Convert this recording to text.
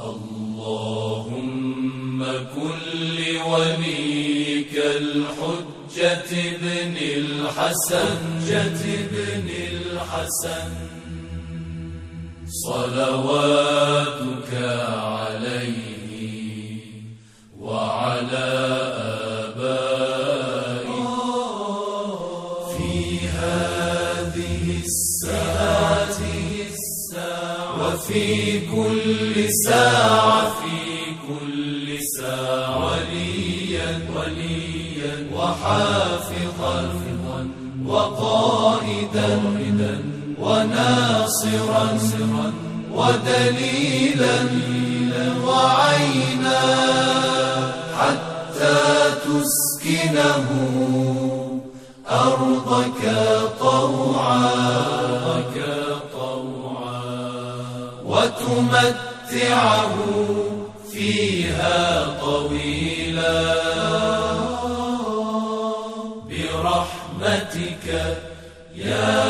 اللهم كل وليك الحجة ابن الحسن حجة ابن الحسن. صلواتك عليه وعلى آبائه. في هذه الساعة وفي كل ساعة في كل ساعة وليا وليا وحافظا وقائدا وناصرا ودليلا وعينا حتى تسكنه أرضك طوعا. وتمتعه فيها طويلا. برحمتك يا